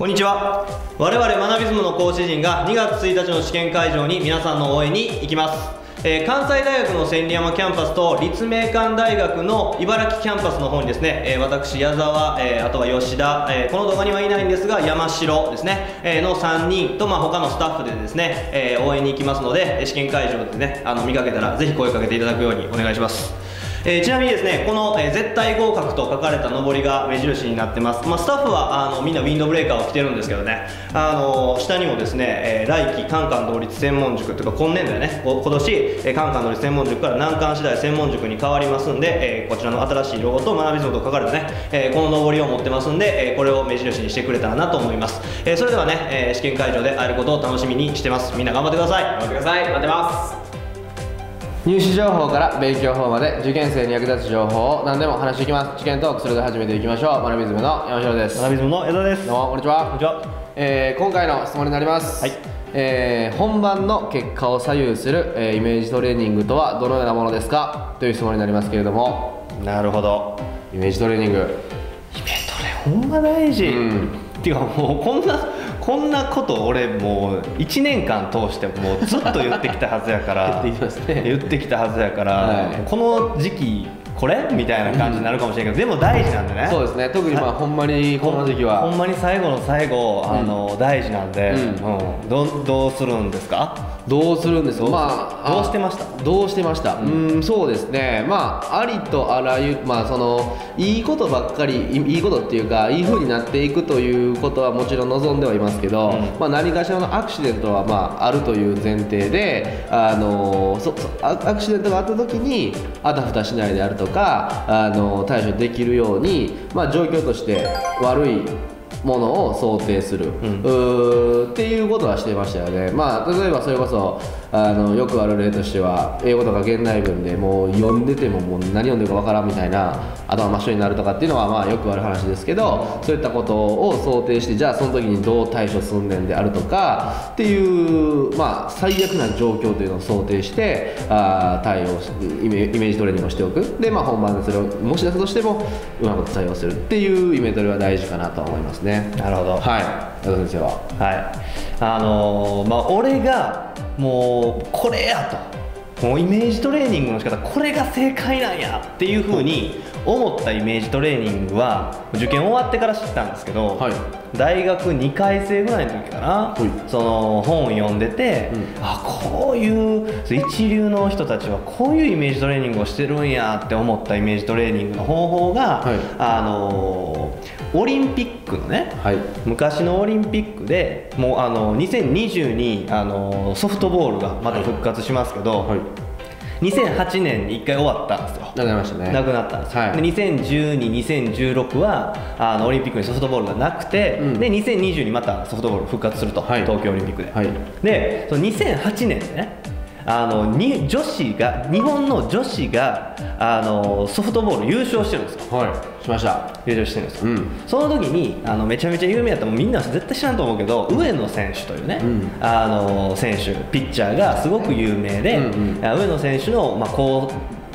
こんにちは。我々マナビズムの講師陣が2月1日の試験会場に皆さんの応援に行きます。えー、関西大学の千里山キャンパスと立命館大学の茨木キャンパスの方にですね、えー、私矢沢、えー、あとは吉田、えこの動画にはいないんですが山城ですね、えの3人と、まあ、他のスタッフでですね、え応援に行きますので試験会場でねあの見かけたらぜひ声かけていただくようにお願いします。えー、ちなみにですねこの、えー、絶対合格と書かれたのぼりが目印になってます、まあ、スタッフはあのみんなウィンドブレーカーを着てるんですけどね。あの下にもですね、えー、来期カンカン同率専門塾というか今年度やね今年、えー、カンカン同率専門塾から難関次第専門塾に変わりますんで、えー、こちらの新しいロゴと学び像と書かれたね、えー、この上りを持ってますんで、えー、これを目印にしてくれたらなと思います、えー、それではね、えー、試験会場で会えることを楽しみにしてます。みんな頑張ってください。頑張ってください。待ってます。入試情報から勉強法まで受験生に役立つ情報を何でも話していきます。試験トークそれでは始めていきましょう。学びズムの山城です。学びズムの江田です。どうもこんにちは。こんにちは、えー、今回の質問になります。はい。えー、本番の結果を左右する、えー、イメージトレーニングとはどのようなものですか？という質問になりますけれども。なるほど。イメージトレーニング。イメトレほんま大事、うん、っていうかもうこんなこんなこと俺もう1年間通してもうずっと言ってきたはずやから 言ってきね、言ってきたはずやから、はい、この時期これみたいな感じになるかもしれないけど、でも大事なんでね。そうですね。特にまあほんまにこの時期は。ほんまに最後の最後、あの大事なんで、うん。どどうするんですか？どうするんですか？まあどうしてました？どうしてました？うん。そうですね。まあありとあらゆるまあそのいいことばっかりいいことっていうかいい風になっていくということはもちろん望んではいますけど、まあ何かしらのアクシデントはまああるという前提であのそそアクシデントがあった時にあたふたしないであるとかあの対処できるように、まあ、状況として悪いものを想定する、うん、っていうことはしてましたよね、まあ、例えばそれこそあのよくある例としては英語とか現代文でもう読んでてももう何読んでるかわからんみたいな頭真っ白になるとかっていうのはまあよくある話ですけどそういったことを想定してじゃあその時にどう対処すんねんであるとかっていうまあ最悪な状況というのを想定してあ対応イメージトレーニングをしておく。でまあ本番でそれをもし出すとしてもうまく対応するっていうイメトレは大事かなと思いますね。なるほど。はい。先生は。はい。あのー、まあ俺がもうこれやと。もうイメージトレーニングの仕方これが正解なんやっていうふうに思ったイメージトレーニングは受験終わってから知ったんですけど、はい、大学2回生ぐらいの時かな、はい、その本を読んでて、うん、あこういう一流の人たちはこういうイメージトレーニングをしてるんやって思ったイメージトレーニングの方法が、はい、あのオリンピックのね、はい、昔のオリンピックでもうあの2020にあのソフトボールがまた復活しますけど、はい、2008年に1回終わったんですよ。なくなりましたね。なくなったんですよ、はい、で2012、2016はあのオリンピックにソフトボールがなくて、うん、で2020にまたソフトボール復活すると、はい、東京オリンピックで、はい、でその2008年でねあのに女子が日本の女子があのソフトボール優勝してるんですよ。はい。しました。優勝してるんですよ、うん、その時にあのめちゃめちゃ有名だったもみんな絶対知らんと思うけど上野選手というね、うん、あの選手ピッチャーがすごく有名で、うん。うん、上野選手の、まあ、功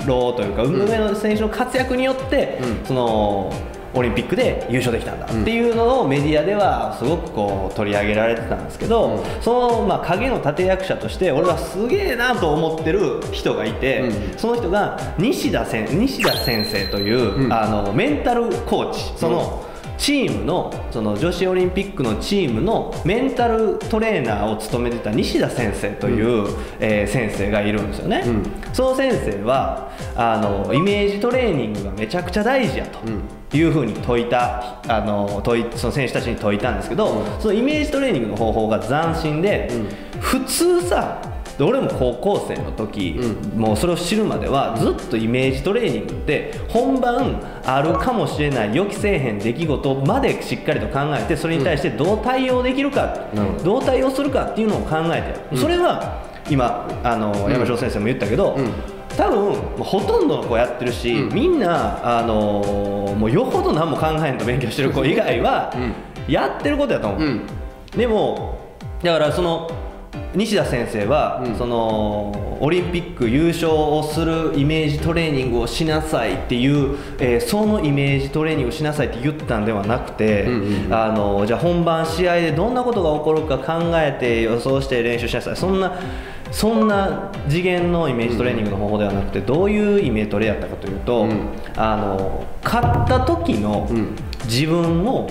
労というか、上野選手の活躍によって、そのオリンピックで優勝できたんだっていうのをメディアではすごくこう取り上げられてたんですけど、そのまあ影の立役者として俺はすげえなと思ってる人がいて、その人が西田せ西田先生という、あのメンタルコーチ。その、チームのその女子オリンピックのチームのメンタルトレーナーを務めてた西田先生という、うん、えー、先生がいるんですよね、うん、その先生はあのイメージトレーニングがめちゃくちゃ大事やと。いうふうに説いたあの問いその選手たちに説いたんですけど、そのイメージトレーニングの方法が斬新で、普通さで俺も高校生の時、うん、もうそれを知るまではずっとイメージトレーニングって本番あるかもしれない予期せえへん出来事までしっかりと考えてそれに対してどう対応できるか、うん、どう対応するかっていうのを考えてうん、それは今あの山城先生も言ったけど、多分ほとんどの子やってるし、みんな、あのー、もうよほど何も考えんと勉強してる子以外は、やってることやと思う、でもだからその西田先生は、うん。そのオリンピック優勝をするイメージトレーニングをしなさいっていう、えーそのイメージトレーニングをしなさいって言ったんではなくて、うんうんうん。あのじゃあ本番試合でどんなことが起こるか考えて予想して練習しなさい。そんなそんな次元のイメージトレーニングの方法ではなくてどういうイメージトレやったかというと、うん。あの勝った時のうん。自分を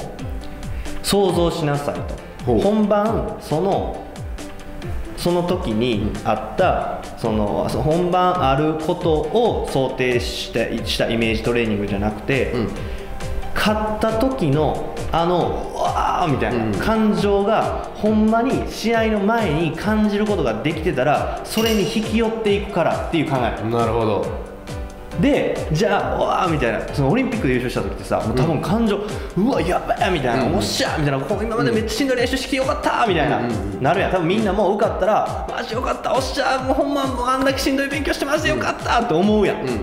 想像しなさいと。本番そのその時にあった、そのその本番あることを想定してしたイメージトレーニングじゃなくて、うん。勝った時のあのうわーみたいな、うん。感情がほんまに試合の前に感じることができてたらそれに引き寄っていくからっていう考え。なるほどでじゃあうわーみたいな。そのオリンピックで優勝した時ってさもう多分感情、うわやばいみたいな、うんおっしゃみたいな。こう今までめっちゃしんどい練習してきてよかったみたいな、うんうんなるやん。多分みんなもう受かったらマジよかった。おっしゃもうほんまもうあんだけしんどい勉強してましたよかったって思うやん、うん。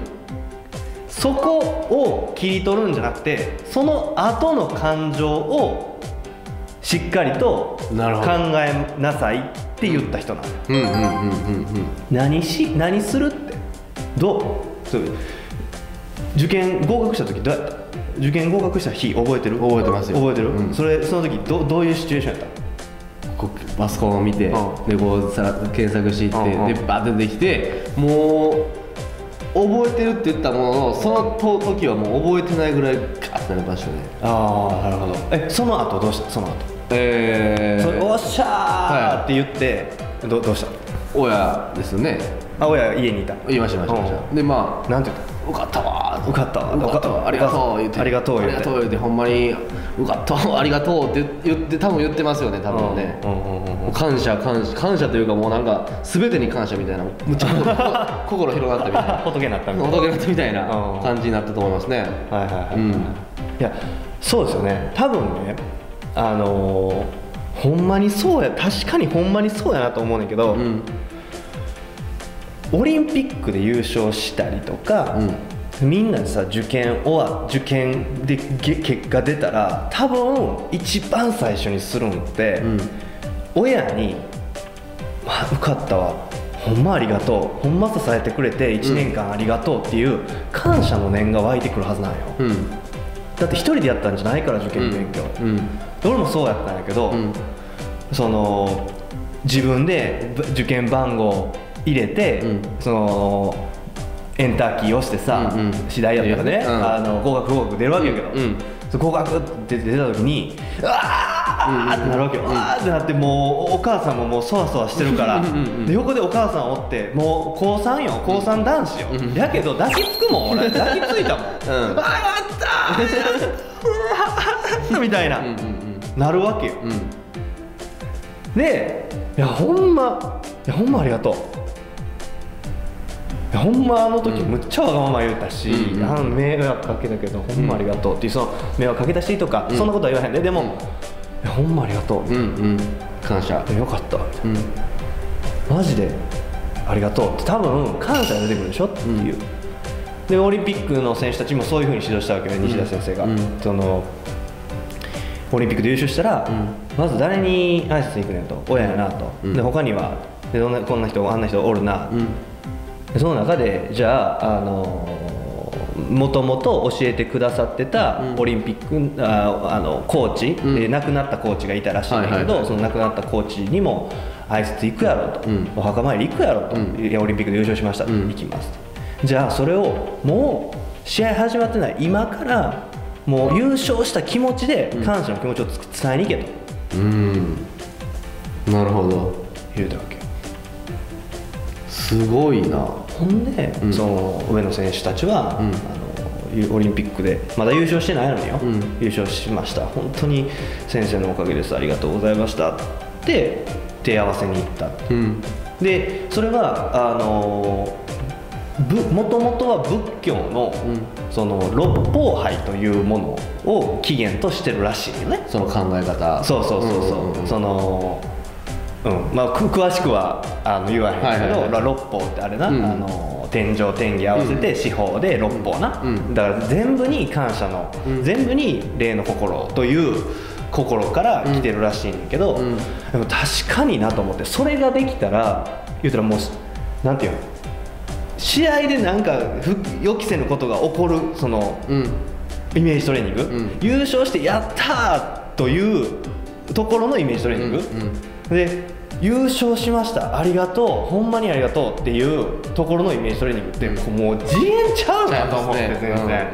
そこを切り取るんじゃなくてその後の感情をしっかりと考えなさいって言った人なの、何し何するって。どう？受験合格した時どうやった受験合格した日覚えてる？覚えてますよ。覚えてる、うん。それその時どどういうシチュエーションやっこうパソコンを見て、うん。でこうさら検索していって、うんうん。でバーって出てきてもう覚えてるって言ったもののそのと時はもう覚えてないぐらいガーッてなりましたねたああなるほど。えその後どうした？その後、えそれおっしゃーはいって言ってどどうした？親ですよねあ親家にいた。言いました言いました。言いましたでまあなんて言った？受かったわ。受かったわ。受かったわ。ありがとう言って。ありがとう言って。ありがとう言ってほんまに受かったわ。ありがとうって言って多分言ってますよね多分ね、感謝感謝感謝というかもうなんか全てに感謝みたいなむっちゃ心 心広がったみたいな。仏になったみたいな。仏になったみたいなうん。感じになったと思いますね。はいはいはい、うん。いやそうですよね。多分ねあのーほんまにそうや確かにほんまにそうやなと思うねんけど、うんオリンピックで優勝したりとか、みんなでさ受験終わ受験でげ結果出たら多分一番最初にするんって、うん親に「まあ、受かったわ。ほんまありがとう。ほんま支えてくれて1年間ありがとう」っていう感謝の念が湧いてくるはずなんよ、うん。だって一人でやったんじゃないから受験勉強、うん。俺もそうやったんやけど、うん。その自分でぶ受験番号入れて、うん。そのエンターキー押してさ、うんうん。次第やったらね、うん。あの合格合格出るわけやけど、うん。そ合格って出た時にうわーってなるわけよ、うん。うわーってなってもうお母さんももうそわそわしてるからうんうんうんで横でお母さんおってもう高3よ。高3男子よ、うんやけど抱きつくもん俺。抱きついたもん、うん。あやったーやったー。みたいな、うんうん。なるわけよ。うん。でいやほんまいやほんまありがとうほんまあの時むっちゃわがまま言うたし、うん迷惑かけたけどほんまありがとうっていうその迷惑かけたしとか、うん。そんなことは言わへん。ででも、うん。ほんまありがとう、うんうん。感謝。でよかった。うん。マジでありがとうって多分感謝が出てくるでしょっていう、でオリンピックの選手たちもそういうふうに指導したわけよね西田先生が、うん。そのオリンピックで優勝したら、うん。まず誰に挨拶に行くねんと。親やなと、うん。で他にはでどんなこんな人あんな人おるな、その中でじゃあ、あのもともと教えてくださってたうん。オリンピック、ああのコーチ、うん。えー亡くなったコーチがいたらしいんだけど、その亡くなったコーチにも挨拶行くやろと、うん。お墓参り行くやろと、うん。いやオリンピックで優勝しました、うん。行きますじゃあそれをもう試合始まってない今からもう優勝した気持ちで感謝の気持ちをつ伝えに行けと。うん。なるほど。言うたわけすごいな。ほんで、うん。その上野選手たちは、うん。あのゆオリンピックでまだ優勝してないのによ、うん。優勝しました。本当に先生のおかげです。ありがとうございました。って手合わせに行った。うん。でそれはあのぶもともとは仏教の,、うん。その六法杯というものを起源としてるらしいよね。その考え方。そうそうそうそう,、んんんそのうんまあ、く詳しくはあの言わへんけど、六法ってあれな、うん。あの天上天下合わせて四方で六法な、うん。だから全部に感謝の、うん。全部に礼の心という心から来てるらしいねんけど、うん。でも確かになと思ってそれができたら言うたらもうなんていうの？試合でなんか不予期せぬことが起こるそのうん。イメージトレーニング、うん。優勝してやったーというところのイメージトレーニング、で優勝しました。ありがとう。ほんまにありがとうっていうところのイメージトレーニングってもう次元ちゃうなと思って全然、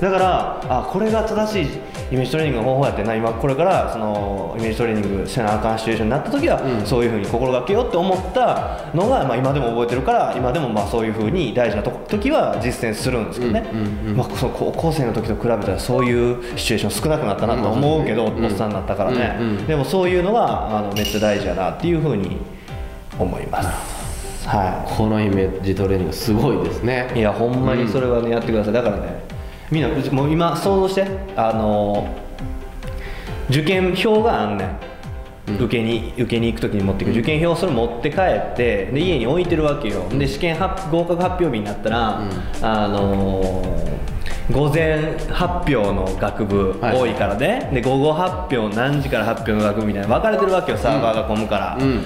だからあこれが正しいイメージトレーニングの方法やってんな今これからそのイメージトレーニングせなあかんシチュエーションになった時は、うん。そういうふうに心がけようって思ったのが、まあ、今でも覚えてるから今でもまあそういうふうに大事なと時は実践するんですけどね、うんうんうんまあ、その高校生の時と比べたらそういうシチュエーション少なくなったなと思うけど、うんおっさんになったからね、うんうんでもそういうのがあのめっちゃ大事やなっていうふうに思います。はこのイメージトレーニングすごいですね。い、いやほんまにそれはね、やってください。だからねみんなもう今想像してあの受験票があんねん。受けに受けに行く時に持っていく受験票それ持って帰ってで家に置いてるわけよ。で試験発合格発表日になったら、あのー午前発表の学部はい。多いからね、で午後発表何時から発表の学部みたいな分かれてるわけよサーバーが混むから、うん。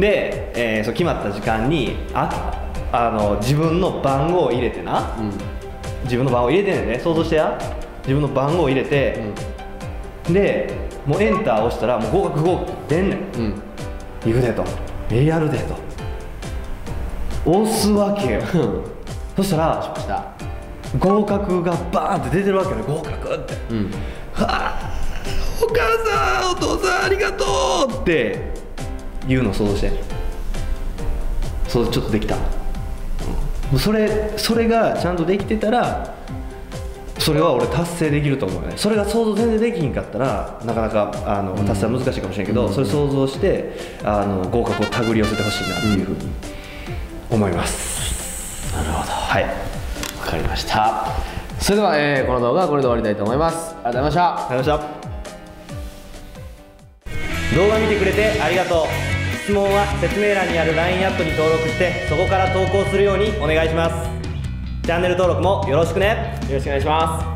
で、えーそう決まった時間にああの自分の番号を入れてな、うん自分の番号入れてんねんね。想像してや。自分の番号を入れて、でもうエンター押したらもう合格合格出んねん。うん。行くでと。えやるでと。押すわけよ。うん。そしたらした。合格がバーンって出てるわけよね。合格って。うん。はあお母さんお父さんありがとうって。言うの想像してそうちょっとできた、もうそれそれがちゃんとできてたらそれは俺達成できると思うね。それが想像全然できひんかったらなかなかあの達成は難しいかもしれんけど、それ想像してあの合格を手繰り寄せてほしいなっていうふうに思います、なるほど。はい。わかりました。それでは、えーこの動画はこれで終わりたいと思います。ありがとうございました。ありがとうございました。動画見てくれてありがとう質問は説明欄にある LINE アットに登録してそこから投稿するようにお願いします。チャンネル登録もよろしくね。よろしくお願いします。